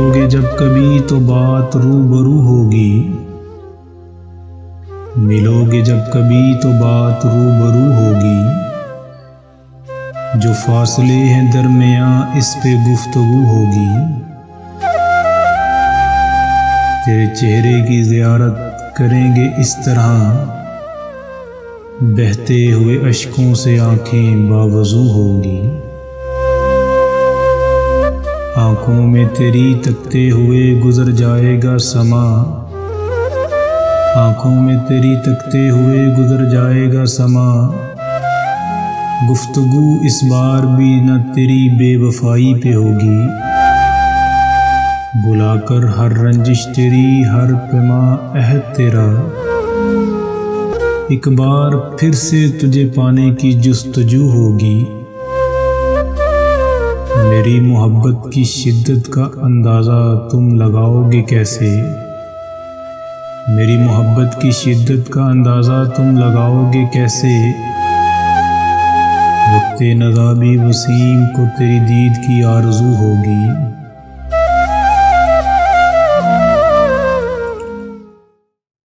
जब कभी तो बात रूबरू होगी। मिलोगे जब कभी तो बात रूबरू होगी। जो फासले हैं दरमिया इस पे गुफ्तगु होगी। तेरे चेहरे की जियारत करेंगे इस तरह। बहते हुए अशकों से आँखें बावजू होंगी। आँखों में तेरी तकते हुए गुजर जाएगा समा। आँखों में तेरी तकते हुए गुजर जाएगा समा। गुफ्तगु इस बार भी न तेरी बेवफाई पे होगी। बुलाकर हर रंजिश तेरी, हर पैमा अहद तेरा। एक बार फिर से तुझे पाने की जस्तजू होगी। मेरी मोहब्बत की शिद्दत का अंदाज़ा तुम लगाओगे कैसे? मेरी मोहब्बत की शिद्दत का अंदाज़ा तुम लगाओगे कैसे? वक्त नज़ाबी वसीम को तेरी दीद की आरज़ू होगी।